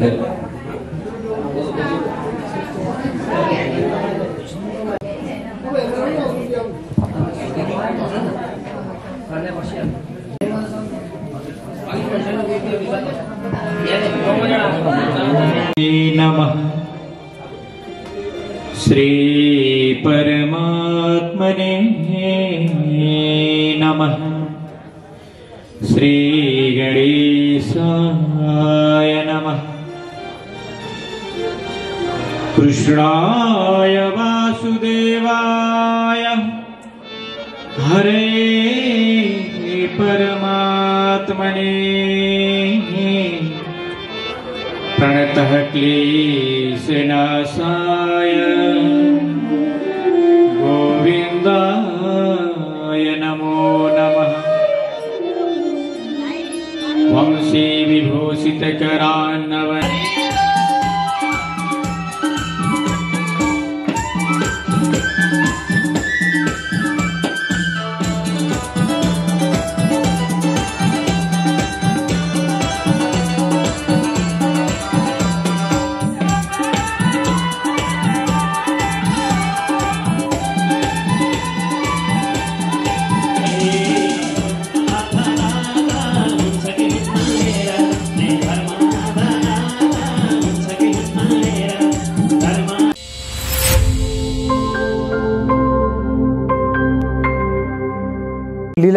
नमः कृष्णाय वासुदेवाय। हरे परमात्मने। प्रणतः क्लेशनाशाय। गोविन्दाय नमो नमः। वंशी विभूषितकरान्नव うん。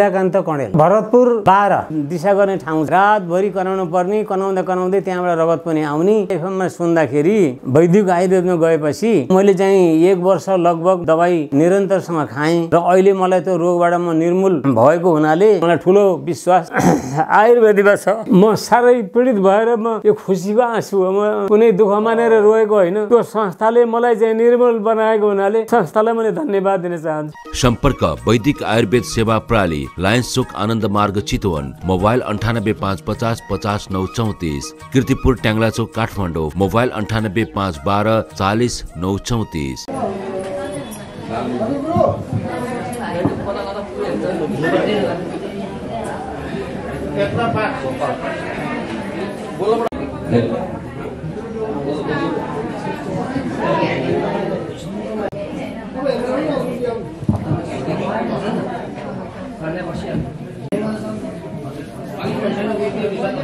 लीलाकान्त कणेल। भरतपुर। बाह्र। दिशा गर्ने ठाउँ रातभरि कराउनु पर्ने कनाउँदा कनाउँदै त्यहाँबाट रगत पनि आउने। एफएममा सुन्दाखेरि वैद्युक आयुर्वेदमा गएपछि मैले चाहिँ एक वर्ष लगभग दबाई निरन्तरसँग खाएँ र अहिले मलाई त्यो रोगबाट म निर्मूल भएको हुनाले मलाई ठुलो विश्वास आयुर्वेदमा छ। म साह्रै पीडित भएर म यो खुसीको आँसु हो। म कुनै दुःख मानेर रोएको होइन। त्यो संस्थाले मलाई चाहिँ निर्मूल बनाएको हुनाले संस्थालाई मैले धन्यवाद दिन चाहन्छु। सम्पर्क वैदिक आयुर्वेद सेवा प्रणाली लायन्स चोक आनन्द मार्ग चितवन मोबाइल अन्ठानब्बे पाँच पचास पचास नौ चौतिस किर्तिपुर ट्याङ्ला चोक काठमाडौँ मोबाइल अन्ठानब्बे पाँच बाह्र चालिस नौ चौतिस। मन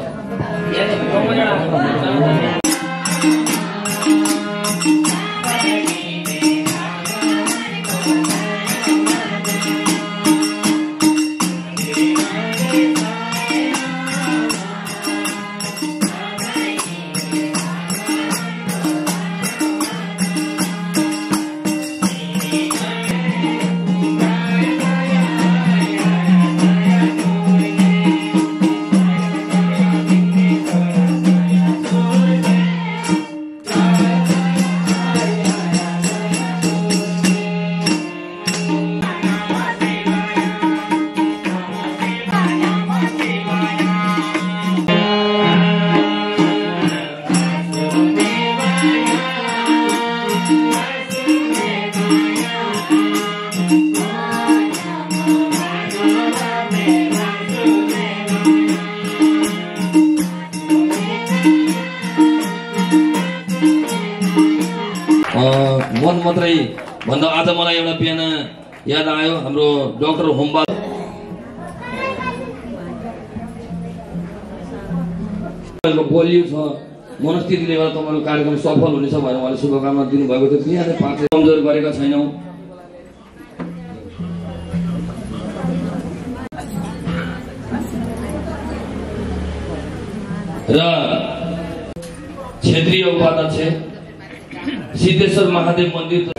याद आयो हाम्रो डक्टर होम्बा बोलियो छ मनस्थितिले गर्दा तपाईँको कार्यक्रम सफल हुनेछ भनेर उहाँले शुभकामना दिनुभएको थियो। बिहानै पाँच कमजोर गरेका छैनौँ। र क्षेत्रीय उपाध्यक्ष सिद्धेश्वर महादेव मन्दिर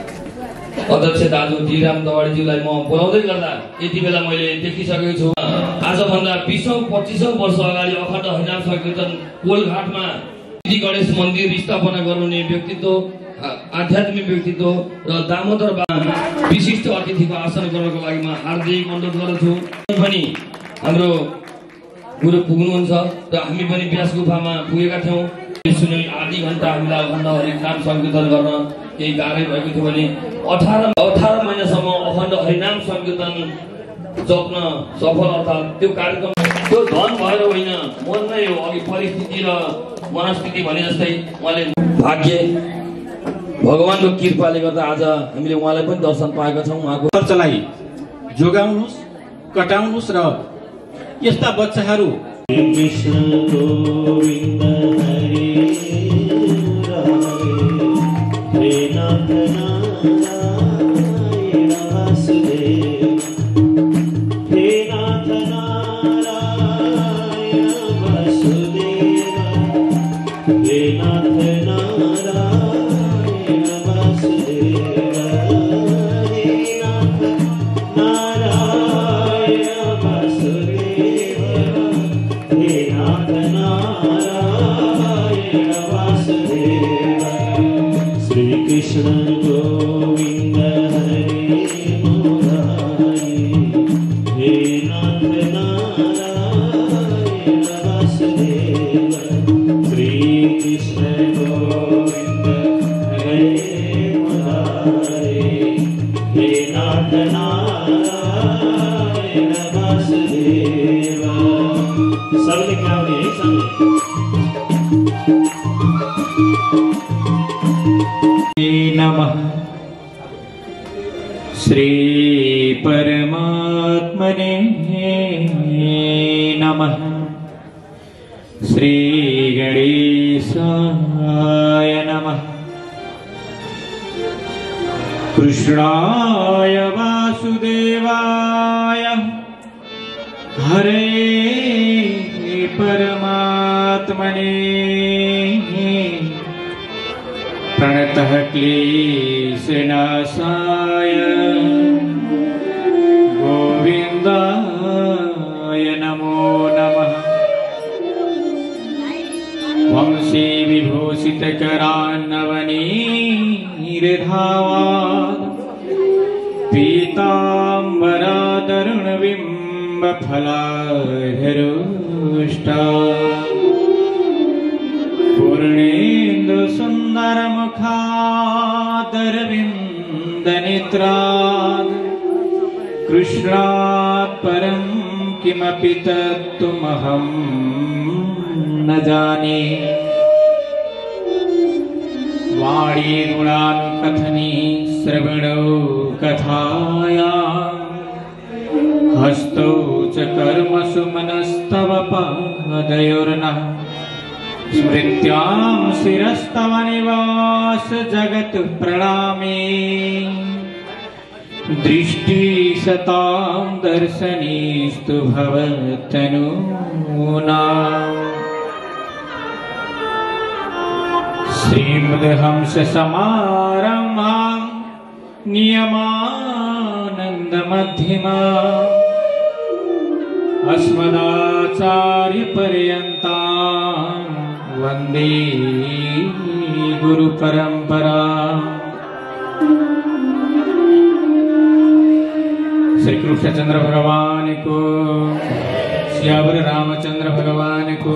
अध्यक्ष दाजु डिराम दवाडीज्यूलाई म बोलाउँदै गर्दा यति बेला मैले देखिसकेको छु। आजभन्दा बिसौँ पच्चिसौँ वर्ष अगाडि अखण्ड हरिनाम संकीर्तन कोलघाटमा श्री गणेश मन्दिर स्थापना गराउने व्यक्तित्व आध्यात्मिक व्यक्तित्व र दामोदर विशिष्ट अतिथिको आसन गर्नको लागि म हार्दिक अनुरोध गर्दछु। पनि हाम्रो गुरु पुग्नुहुन्छ र हामी पनि व्यास गुफामा पुगेका थियौँ। सुन्यो आधी घन्टा हामीलाई अखण्ड हरिनाम संकीर्तन गर्न केही गाह्रै भएको थियो भने अठार अठार महिनासम्म अखण्ड हरिनाम संकीर्तन जप्न सफल अर्थात् त्यो कार्यक्रम त्यो धन भएर होइन मन नै हो अघि परिस्थिति र मनस्थिति भने जस्तै उहाँले भाग्य भगवान्को कृपाले गर्दा आज हामीले उहाँलाई पनि दर्शन पाएका छौँ उहाँको खर्चलाई जोगाउनुहोस् कटाउनुहोस् र यस्ता बच्चाहरू श्रीपरमात्मने नमः। श्रीगणेशाय नमः। कृष्णाय वासुदेवाय। हरे परमात्मने। प्रणतः क्लेशनाशाय गोविन्दाय नमो नमः। वंशी विभूषितकरान्नवनीर्धावा पीताम्बरातरुणबिम्बफलाधरुष्टा पूर्णेन्दुसुन्दरमुखादरविन्दनित्रा कृष्णा परं किमपि तत्त्वमहं न जाने। वाणी गुणान् कथनी श्रवणौ कथायाम् हस्तौ च कर्मसु मनस्तव पादयोर्नः। स्मृत्यां शिरस्तव निवास जगत् प्रणामे दृष्टि सतां दर्शनीस्तु भवतनूना श्रीमदहंस समारम्भां नियमानन्दमध्यमा अस्मदाचार्यपर्यन्ता वन्दे गुरुपरम्परा कृष्णचंद्र भगवान को श्यावर रामचंद्र भगवान को,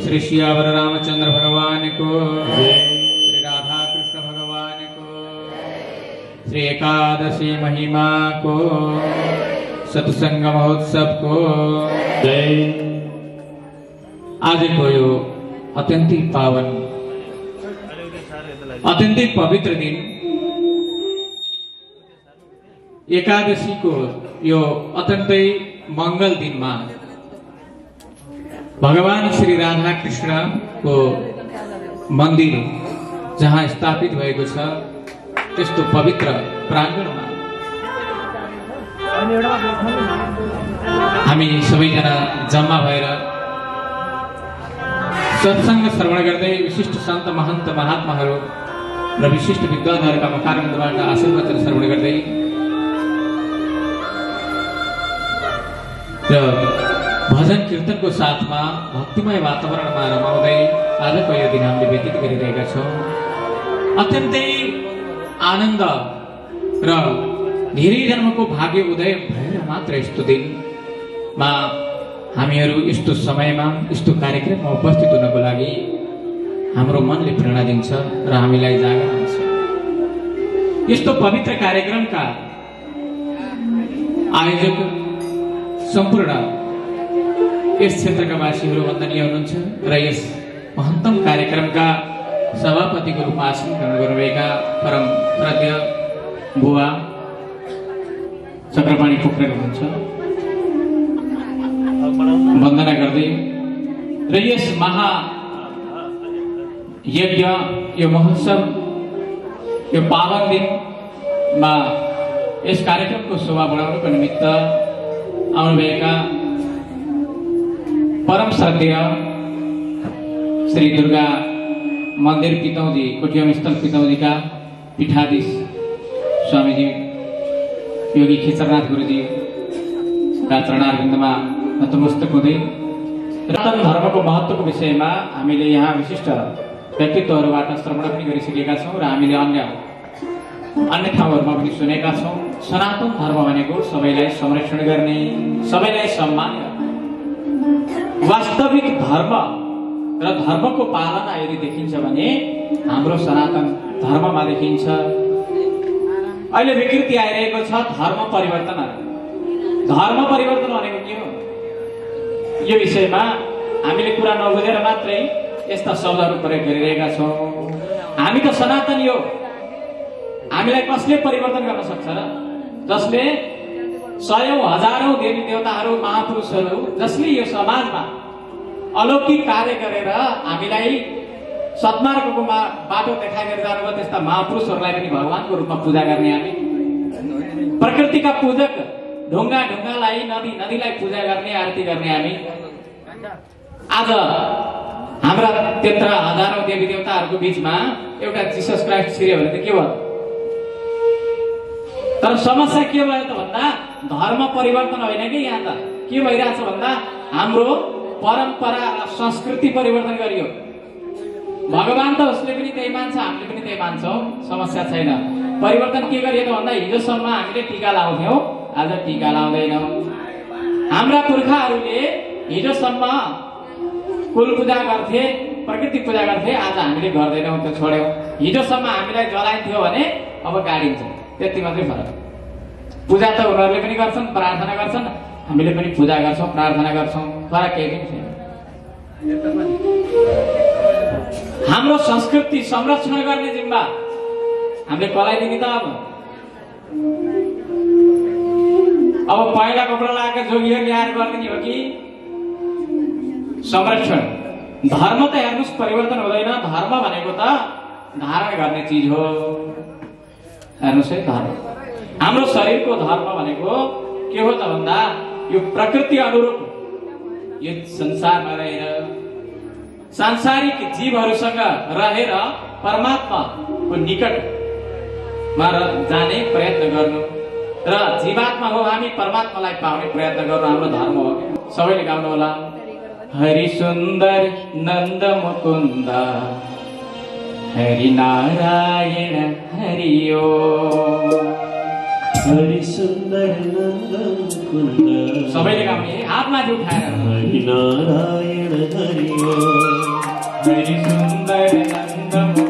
श्री श्यावर रामचंद्र भगवान को, श्री राधा कृष्ण भगवान को, श्री एकादशी महिमा को, सत्संग महोत्सव को। जय आजको यो अत्यन्तै पावन अत्यंत पवित्र दिन। एकादशीको यो अत्यन्तै मङ्गल दिनमा भगवान श्री राधा कृष्णको मन्दिर जहाँ स्थापित भएको छ त्यस्तो पवित्र प्राङ्गणमा हामी सबैजना जम्मा भएर सत्सङ्ग श्रवण गर्दै विशिष्ट सन्त महन्त महात्माहरू र विशिष्ट विद्वानहरूका मुखारन्दबाट आशीर्वाद श्रवण गर्दै र भजन कीर्तनको साथमा भक्तिमय वातावरणमा रमाउँदै आजको यो दिन हामीले व्यतीत गरिरहेका छौँ। अत्यन्तै आनन्द र धेरै जन्मको भाग्य उदय भएर मात्र यस्तो दिनमा हामीहरू यस्तो समयमा यस्तो कार्यक्रममा उपस्थित हुनको लागि हाम्रो मनले प्रेरणा दिन्छ र हामीलाई जागर हुन्छ यस्तो पवित्र कार्यक्रमका आयोजक सम्पूर्ण यस क्षेत्रका वासीहरू वन्दनीय हुनुहुन्छ। र यस महत्तम कार्यक्रमका सभापतिको रूपमा आसन गर्नुभएका परम श्रद्धेय बुवा चक्रपाणी पोखरेल हुनुहुन्छ। वन्दना गर्दै। र यस महा यज्ञ यो महोत्सव यो पावन दिनमा यस कार्यक्रमको शोभा बढाउनुको निमित्त आउनुभएका परम श्रद्धेय श्री दुर्गा मन्दिर पितौजी कोटियम स्थल पितौजीका पीठाधीश स्वामीजी योगी खेचरनाथ गुरुजीका चरणारविन्दमा नतमस्तक हुँदै सनातन धर्मको महत्त्वको विषयमा हामीले यहाँ विशिष्ट व्यक्तित्वहरूबाट श्रवण पनि गरिसकेका छौँ र हामीले अन्य अन्य ठाउँहरूमा पनि सुनेका छौँ सनातन धर्म भनेको सबैलाई संरक्षण गर्ने सबैलाई सम्मान गर्ने। वास्तविक धर्म र धर्मको पालना यदि देखिन्छ भने हाम्रो सनातन धर्ममा देखिन्छ। अहिले विकृति आइरहेको छ धर्म परिवर्तनहरू धर्म परिवर्तन भनेको के हो? यो विषयमा हामीले कुरा नबुझेर मात्रै यस्ता शब्दहरू प्रयोग गरिरहेका छौँ। हामी त सनातन यो हामीलाई कसले परिवर्तन गर्न सक्छ र? जसले सयौँ हजारौँ देवी देवताहरू महापुरुषहरू जसले यो समाजमा अलौकिक कार्य गरेर हामीलाई सद्मार्गको मा- बाटो देखाइदिएर जानुभयो त्यस्ता महापुरुषहरूलाई पनि भगवान्को रूपमा पूजा गर्ने हामी। प्रकृतिका पूजक ढुङ्गा ढुङ्गालाई नदी नदीलाई पूजा गर्ने आरती गर्ने हामी। आज हाम्रा त्यत्र हजारौँ देवी देवताहरूको बिचमा एउटा जिसस क्राइस्ट छिर्यो भने त के भयो? तर समस्या के भयो त भन्दा धर्म परिवर्तन होइन कि यहाँ त? के भइरहेछ भन्दा हाम्रो परम्परा र संस्कृति परिवर्तन गरियो। भगवान त उसले पनि त्यही मान्छ हामीले पनि त्यही मान्छौँ समस्या छैन। परिवर्तन के गरियो त भन्दा हिजोसम्म हामीले टिका लाउँथ्यौँ आज टिका लाउँदैनौँ। हाम्रा पुर्खाहरूले हिजोसम्म कुल पूजा गर्थे प्रकृति पूजा गर्थे आज हामीले गर्दैनौँ त्यो छोड्यौँ। हिजोसम्म हामीलाई जलाइन्थ्यो भने अब गाडिन्छ। त्यति मात्रै फरक। पूजा त उनीहरूले पनि गर्छन् प्रार्थना गर्छन् हामीले पनि पूजा गर्छौँ प्रार्थना गर्छौँ। फरक केही पनि छैन। हाम्रो संस्कृति संरक्षण गर्ने जिम्मा। हामीले कसलाई त अब? अब पहिला कपडा लगाएका जोगीहरू ल्याएर गरिदिने हो कि? संरक्षण। धर्म त हेर्नुहोस् परिवर्तन हुँदैन। धर्म भनेको त धारण गर्ने चिज हो। हेर्नुहोस् है धर्म। हाम्रो शरीरको धर्म भनेको के हो त भन्दा यो प्रकृति अनुरूप यो संसारमा रहेर सांसारिक जीवहरूसँग रहेर परमात्माको निकटमा जाने प्रयत्न गर्नु र जीवात्मा हो हामी परमात्मालाई पाउने प्रयत्न गर्नु हाम्रो धर्म हो सबैले गाउनु होला हरि सुन्दर नन्द मुकुन्द। हरि नारायण हरियो हरि सुन्दर नन्द मुकुन्द सबैले गाउने है हात माथि उठाएर हरि नारायण हरि हरि सुन्दर नन्द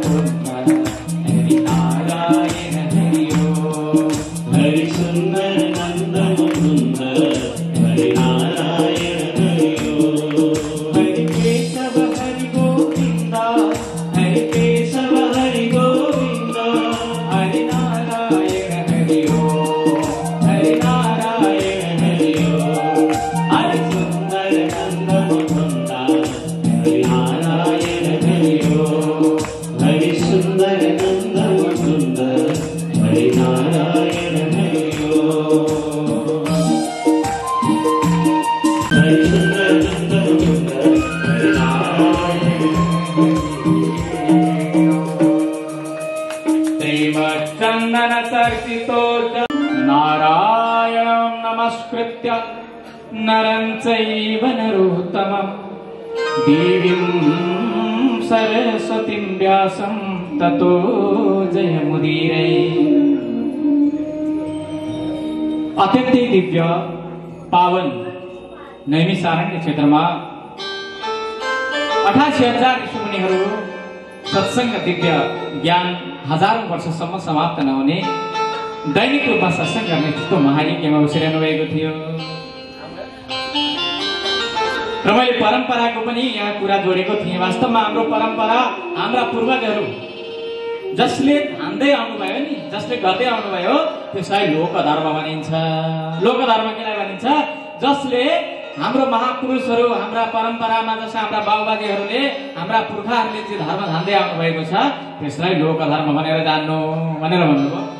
अत्यन्तै दिव्य पावन नैमिसारण्य क्षेत्रमा अठासी हजार ऋषिमुनिहरू सत्सङ्ग दिव्य ज्ञान हजारौँ वर्षसम्म समाप्त नहुने दैनिक रूपमा सत्सङ्ग गर्ने त्यस्तो महायज्ञमा उसिरहनु भएको थियो। र मैले परम्पराको पनि यहाँ कुरा जोडेको थिएँ। वास्तवमा हाम्रो परम्परा हाम्रा पूर्वजहरू जसले धान्दै आउनुभयो नि जसले गर्दै आउनुभयो त्यसलाई लोकधर्म भनिन्छ। लोकधर्म किन भनिन्छ? जसले हाम्रो महापुरुषहरू हाम्रा परम्परामा जस्तो हाम्रा बाबुबाजेहरूले हाम्रा पुर्खाहरूले चाहिँ धर्म धान्दै आउनुभएको छ त्यसलाई लोकधर्म भनेर जान्नु। भनेर भन्नुभयो।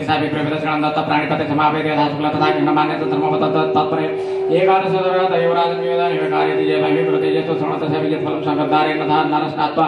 साविक्रमिरजगणदत्त प्राणिपते समावेदे धातुकुलतथा गणमान्यत धर्मवत तत्परे एकादशदुर्गत एवराजनिवेदनविकारेति जय महिकृते जेतु शृणतस्य विजयफलं सङ्गद्धारे तथा नरस्नात्वा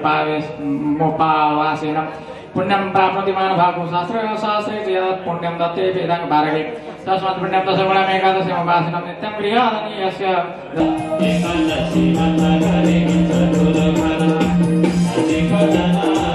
एकादश उपावेश पुण्यं प्राप्नोति मानभागो शास्त्र शास्त्रे यत् पुण्यं दत्ते वेदाङ्ग भारगे तस्मात् पुण्यं दशगुणम् एकादशी करे चतुर्भर अधिक जना